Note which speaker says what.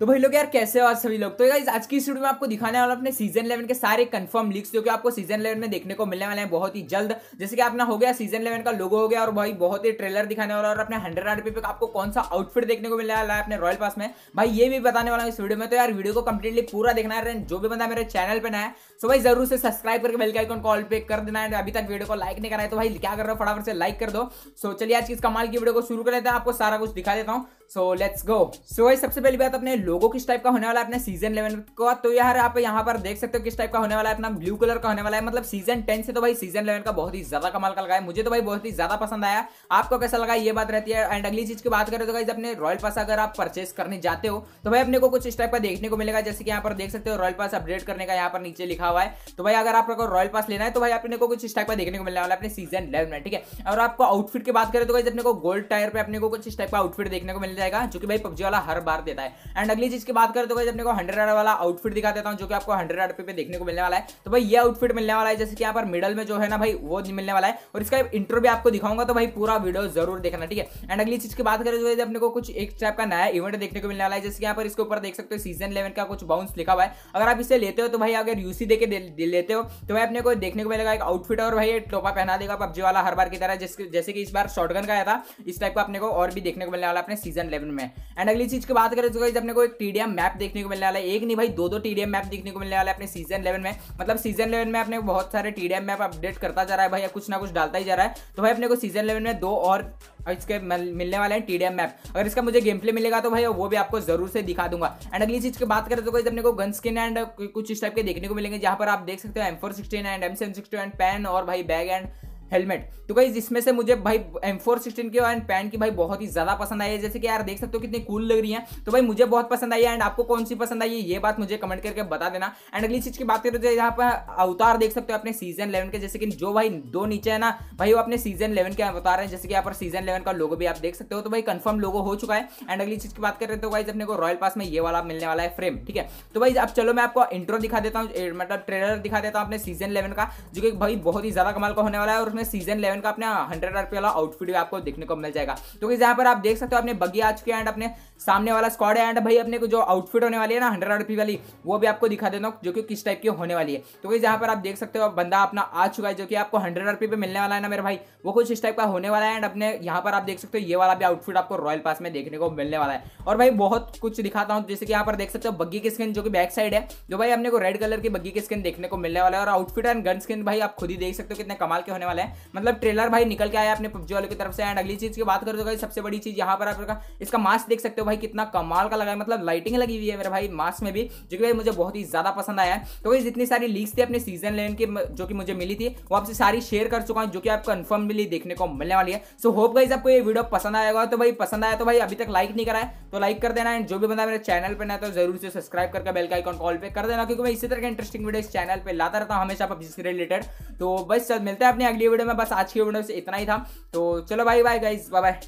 Speaker 1: तो भाई लोग यार, कैसे हो आज सभी लोग? तो गाइस आज की इस वीडियो में आपको दिखाने वाला अपने सीज़न 11 के सारे कंफर्म लीक्स जो कि आपको सीज़न 11 में देखने को मिलने वाले हैं बहुत ही जल्द। जैसे कि अपना हो गया सीज़न 11 का लोगो हो गया, और भाई बहुत ही ट्रेलर दिखाने वाला और अपने हंड्रेड आरपी पे आपको कौन सा आउटफिट देखने को मिलने वाला है अपने रॉयल पास में। भाई, ये भी बताने वाला इस वीडियो में। तो यार वीडियो को कंप्लीटली पूरा देखना है जो भी बंदा मेरे चैनल पर नया है सो भाई ज़रूर से सब्सक्राइब करके बेल के आइकन कॉल पे कर देना है अभी तक वीडियो को लाइक नहीं करा है तो भाई क्या कर रहे हो, फटाफट से लाइक कर दो। सो चलिए आज की कमाल की वीडियो को शुरू कर लेते हैं, आपको सारा कुछ दिखा देता हूँ। सो लेट्स गो सो भाई सबसे पहली बात अपने लोगो किस टाइप का होने वाला है? अपने सीज़न इलेवन का। तो यार, आप यहाँ पर देख सकते हो किस टाइप का होने वाला है। अपना ब्लू कलर का होने वाला है। मतलब सीज़न टेन से तो भाई सीज़न इलेवन का बहुत ही ज़्यादा कमाल का लगा है। मुझे तो भाई बहुत ही ज़्यादा पसंद आया। आपको कैसा लगा? ये बात रहती है। एंड अगली चीज़ की बात करें तो भाई अपने रॉयल पास अगर आप परचेस करने जाते हो तो भाई अपने को कुछ इस टाइप का देखने को मिलेगा। जैसे कि यहाँ पर देख सकते हो रॉयल पास अपडेट करने का यहाँ पर नीचे लिखा हुआ है। तो भाई अगर आपको रॉयल पास लेना है तो भाई अपने को कुछ इस टाइप का देखने को मिलने वाला है अपने सीज़न इलेवन में, ठीक है? और आपको आउटफिट की बात करें तो भाई अपने को गोल्ड टायर पर अपने को कुछ इस टाइप का आउटफिट देखने को मिल जाएगा, जो कि भाई पबजी वाला हर बार देता है। एंड अगली चीज़ की बात करें तो भाई अपने को हंड्रेड आर वाला आउटफिट दिखा देता हूँ जो कि आपको हंड्रेड आरपी पे देखने को मिलने वाला है। तो भाई ये आउटफिट मिलने वाला है, जैसे कि यहाँ पर मिडल में जो है ना भाई, वो मिलने वाला है। और इसका इंट्रो भी आपको दिखाऊँगा तो भाई पूरा वीडियो ज़रूर देखना, ठीक है? एंड अगली चीज़ की बात करें तो अपने को कुछ एक टाइप का नया इवेंट देखने को मिलने वाला है, जैसे यहाँ पर इसके ऊपर देख सकते हो सीज़न इलेवन का कुछ बाउंस लिखा हुआ है। अगर आप इसे लेते हो तो भाई अगर यूसी देके लेते हो तो भाई अपने को देखने को मिलेगा एक आउटफिट और भाई टोपा पहना देगा पबजी वाला हर बार की तरह जैसे कि इस बार शॉर्टगन का आया था, इस टाइप का अपने को और भी देखने को मिलने वाला अपने सीज़न इलेवन में। एंड अगली चीज़ की बात करें तो अपने को एक टीडीएम मैप देखने को मिलने वाला है, एक नहीं भाई दो दो टीडीएम मैप देखने को मिलने वाला है अपने सीज़न इलेवन में। मतलब सीज़न इलेवन में अपने बहुत सारे टीडीएम मैप अपडेट करता जा रहा है भाई कुछ ना कुछ डालता ही जा रहा है। तो भाई अपने को सीज़न इलेवन में दो और इसके मिलने वाले हैं टीडीएम मैप अगर इसका मुझे गेम प्ले मिलेगा तो भाई, वो भी आपको ज़रूर से दिखा दूँगा। एंड अगली चीज़ की बात करें तो अपने को गन स्किन एंड कुछ इस टाइप के देखने को मिलेंगे, जहाँ पर आप देख सकते हो M four sixteen and M seven sixty and pan और भाई बैग एंड हेलमेट। तो भाई जिसमें से मुझे भाई एम फोर सिक्सटीन की एंड पैन की भाई बहुत ही ज़्यादा पसंद आई है। जैसे कि यार देख सकते हो कितनी कूल लग रही है। तो भाई मुझे बहुत पसंद आई है एंड आपको कौन सी पसंद आई है, ये बात मुझे कमेंट करके बता देना। एंड अगली चीज़ की बात करें तो यहाँ पर अवतार देख सकते हो अपने सीज़न इलेवन के। जैसे कि जो भाई दो नीचे है ना, भाई वो अपने सीज़न इलेवन के अवतार है। जैसे कि यहाँ पर सीज़न इलेवन का लोगो भी आप देख सकते हो। तो भाई कंफर्म लोगो हो चुका है। एंड अगली चीज़ की बात करें तो भाई अपने को रॉयल पास में ये वाला मिलने वाला है फ्रेम ठीक है? तो भाई अब चलो मैं आपको इंट्रो दिखा देता हूँ मतलब ट्रेलर दिखा देता हूँ अपने सीज़न इलेवन का, जो कि भाई बहुत ही ज़्यादा कमाल का होने वाला है। और उसमें सीज़न इलेवन का अपने हंड्रेड आरपी वाला आउटफिट भी आपको देखने को मिल जाएगा। तो यहाँ पर आप देख सकते हो, अपने बगी आ चुके एंड अपने सामने वाला स्क्वाड है एंड भाई, अपने को जो आउटफिट होने वाली है ना हंड्रेड आरपी वाली, वो भी आपको दिखा देता हूँ जो कि किस टाइप की होने वाली है। तो यहाँ पर आप देख सकते हो, बंदा अपना आ चुका है जो कि आपको हंड्रेड आरपी पे मिलने वाला है ना मेरे भाई। वो कुछ इस टाइप का होने वाला है एंड अपने यहाँ पर आप देख सकते हो, ये वाला भी आउटफिट आपको रॉयल पास में देखने को मिलने वाला है। और भाई, बहुत कुछ दिखाता हूँ, जैसे कि यहाँ पर देख सकते हो, बग्गी की स्किन जो कि बैक साइड है, जो भाई अपने को रेड कलर की बग्गी की स्किन देखने को मिलने वाला है। और आउटफिट एंड गन स्किन भाई, आप खुद ही देख सकते हो कितने कमाल के होने वाले हैं। मतलब ट्रेलर भाई निकल के आया अपने पबजी वालों की तरफ़ से एंड अगली चीज़ की बात करें तो सबसे बड़ी चीज़ यहाँ पर आपका इसका मास्क देख सकते हो भाई कितना कमाल का लगा है। मतलब लाइटिंग लगी हुई है मेरे भाई मास्क में भी, जो कि भाई मुझे बहुत ही ज़्यादा पसंद आया तो भाई जितनी सारी लीक्स थी अपने सीज़न लेन की जो कि मुझे मिली थी, वो आपसे सारी शेयर कर चुका हूँ, जो कि आपको कन्फर्म मिली, देखने को मिलने वाली है। सो होप गाइज़ आपको ये वीडियो पसंद आएगा तो भाई पसंद आया तो भाई अभी तक लाइक नहीं करा है तो लाइक कर देना एंड जो भी बंदा मेरे चैनल पर ना तो ज़रूर से सब्सक्राइब करके बेल का आइकॉन कॉल पे कर देना, क्योंकि मैं इसी तरह के इंटरेस्टिंग वीडियो इस चैनल पे लाता रहता हूँ हमेशा पबजी से रिलेटेड तो बस, मिलते हैं अपनी अगली वीडियो में बस आज की वीडियो से इतना ही था। तो चलो भाई बाय गाइज़ बाय बाय